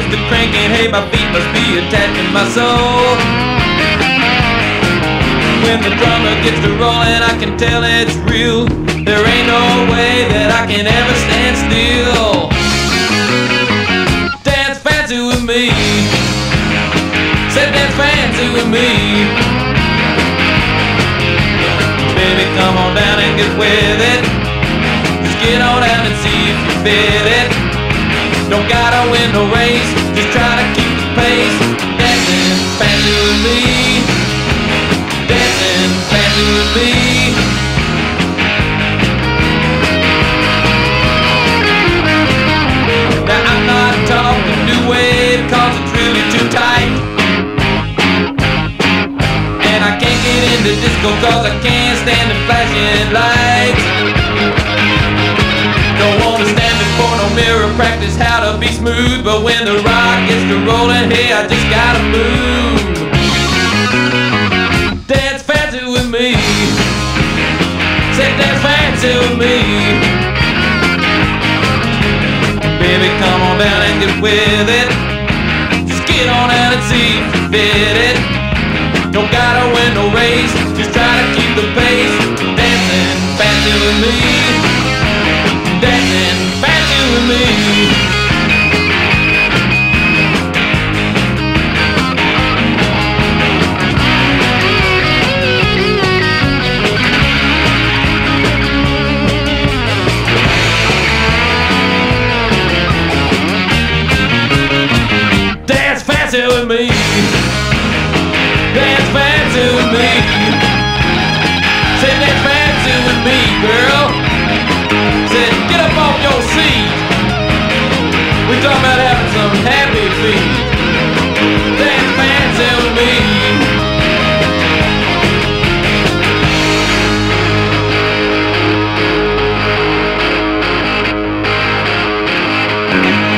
cranking, hey, my feet must be attaching my soul. When the drummer gets to rolling, I can tell it's real. There ain't no way that I can ever stand still. Dance fancy with me. Said dance fancy with me. Baby, come on down and get with it. Just get on down and see if you fit it. Don't gotta win no race, just try to keep the pace. Dancing fancy with me. Dancing fancy with me. Now I'm not talking new wave cause it's really too tight. And I can't get into disco cause I can't stand the flashing lights. Mirror, practice how to be smooth. But when the rock gets to rolling, hey, I just gotta move. Dance fancy with me. Say dance fancy with me. Baby, come on down and get with it. Just get on out and see if you fit it. Don't gotta win no race, just try to keep the pace. Dancing fancy with me. to me. That's bad to me. Say, that's bad to me, girl. Said get up off your seat. We talking about having some happy feet. That's bad to me. Mm -hmm.